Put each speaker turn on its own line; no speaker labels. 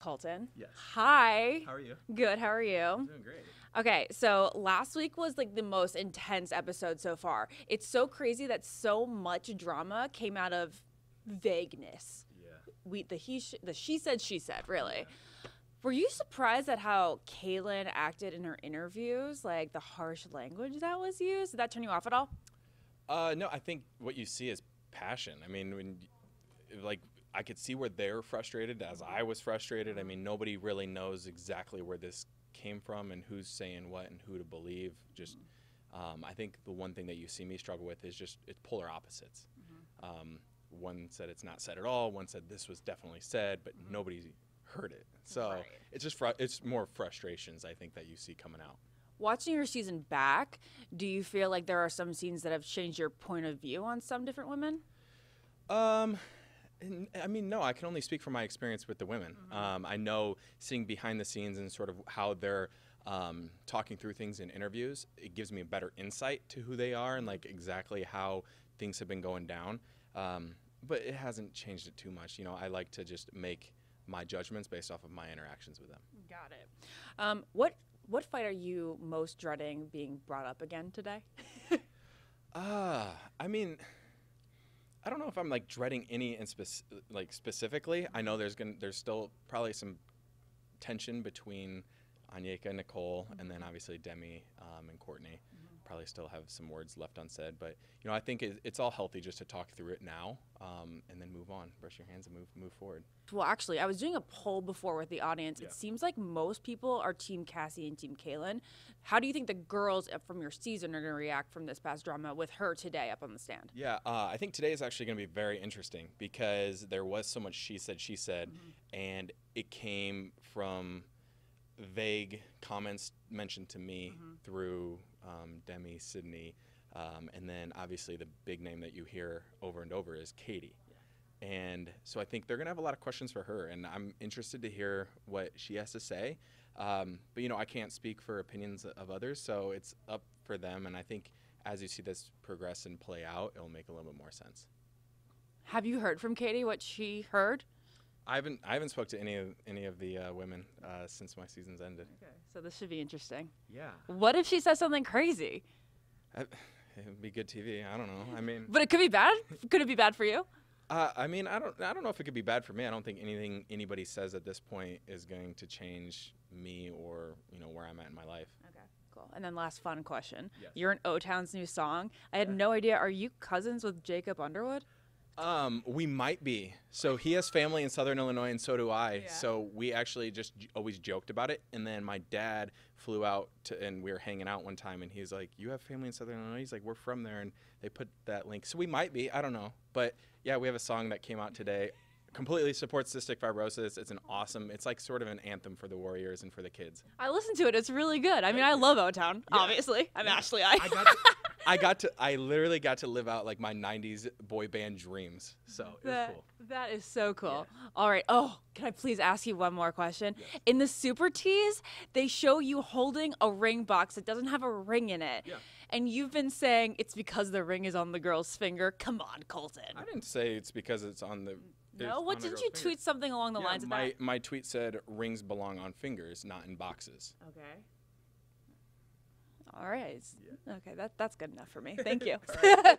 Colton.
Yes.
Hi.
How are you?
Good. How are you?
Doing great.
Okay, so last week was like the most intense episode so far. It's so crazy that so much drama came out of vagueness.
Yeah.
We the he sh- the she said she said really. Were you surprised at how Caelynn acted in her interviews? Like the harsh language that was used? Did that turn you off at all?
Uh, no, I think what you see is passion. I mean, when, like, I could see where they're frustrated as I was frustrated. I mean, nobody really knows exactly where this came from and who's saying what and who to believe. Just, um, I think the one thing that you see me struggle with is just it's polar opposites. Um, one said it's not said at all. One said this was definitely said, but nobody heard it. So
Right.
it's just it's more frustrations I think that you see coming out.
Watching your season back, do you feel like there are some scenes that have changed your point of view on some different women?
Um, I mean, no, I can only speak from my experience with the women. Um, I know seeing behind the scenes and sort of how they're um, talking through things in interviews, it gives me a better insight to who they are and like exactly how things have been going down. Um, but it hasn't changed it too much. You know, I like to just make my judgments based off of my interactions with them.
Got it. Um, what what fight are you most dreading being brought up again today?
Ah, I mean, I don't know if I'm like dreading any in spec- like specifically. I know there's gonna there's still probably some tension between Onyeka and Nicole, and then obviously Demi um, and Courtney. Probably still have some words left unsaid, but you know I think it, it's all healthy just to talk through it now, um, and on, brush your hands, and move move forward.
Well, actually, I was doing a poll before with the audience.
Yeah.
It seems like most people are Team Cassie and Team Caelynn. How do you think the girls uh, from your season are going to react from this past drama with her today up on the stand?
Yeah, uh, I think today is actually going to be very interesting because there was so much she said, she said, and it came from vague comments mentioned to me through um, Demi, Sydney, um, and then obviously the big name that you hear over and over is Katie. And so I think they're going to have a lot of questions for her, and I'm interested to hear what she has to say. Um, but, you know, I can't speak for opinions of others, so it's up for them. And I think as you see this progress and play out, it'll make a little bit more sense.
Have you heard from Katie what she heard?
I haven't I haven't spoke to any of any of the uh, women uh, since my season's ended.
Okay, so this should be interesting.
Yeah.
What if she says something crazy?
I, it would be good TV. I don't know. I mean,
But it could be bad. Could it be bad for you?
Uh, I mean, I don't I don't know if it could be bad for me. I don't think anything anybody says at this point is going to change me or you know where I'm at in my life.
Okay, cool. And then last fun question.
Yes.
You're in O Town's new song. I had no idea. Are you cousins with Jacob Underwood?
Um, we might be. So he has family in Southern Illinois, and so do I.
Yeah.
So we actually just j- always joked about it. And then my dad flew out to, and we were hanging out one time, and he's like, "You have family in Southern Illinois?" He's like, "We're from there," and they put that link. So we might be. I don't know, but yeah, we have a song that came out today. Completely supports cystic fibrosis. It's an awesome. It's like sort of an anthem for the Warriors and for the kids.
I listened to it. It's really good. I mean, I love O Town. Obviously, I'm Ashley. I.
I got. To,
I got to. I literally got to live out like my '90s boy band dreams. So it was cool.
that is so cool. All right. Oh, can I please ask you one more question? In the super tease, they show you holding a ring box that doesn't have a ring in it.
Yeah.
And you've been saying it's because the ring is on the girl's finger. Come on, Colton.
I didn't say it's because it's on the.
No, what didn't you tweet something along the
Yeah,
lines of
my
that?
my tweet said rings belong on fingers, not in boxes.
Okay. All right. Okay, that that's good enough for me. Thank you.